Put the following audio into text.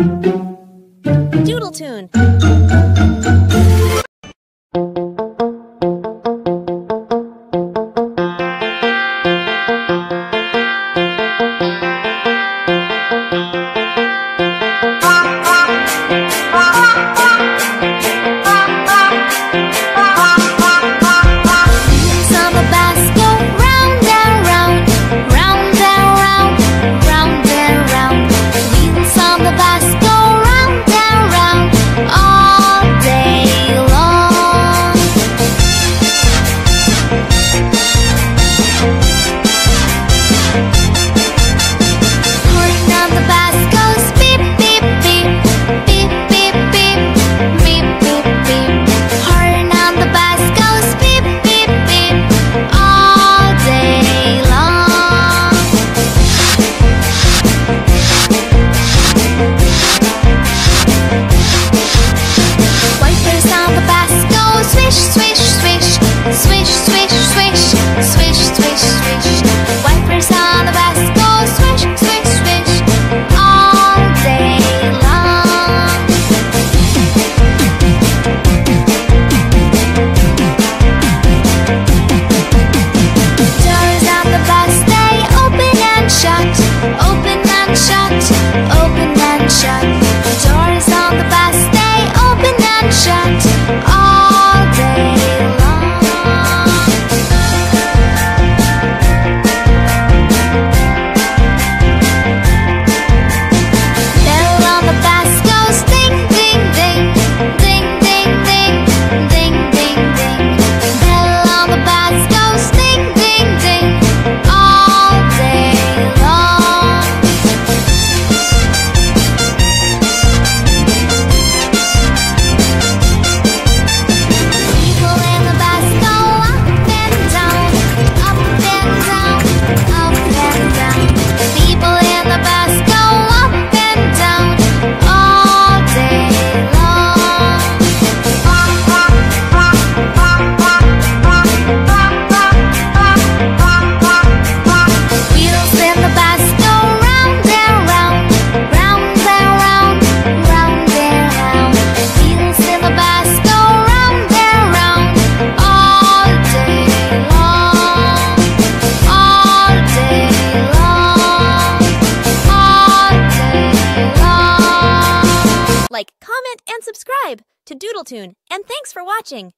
Doodle tune. and subscribe to Doodletune, and thanks for watching!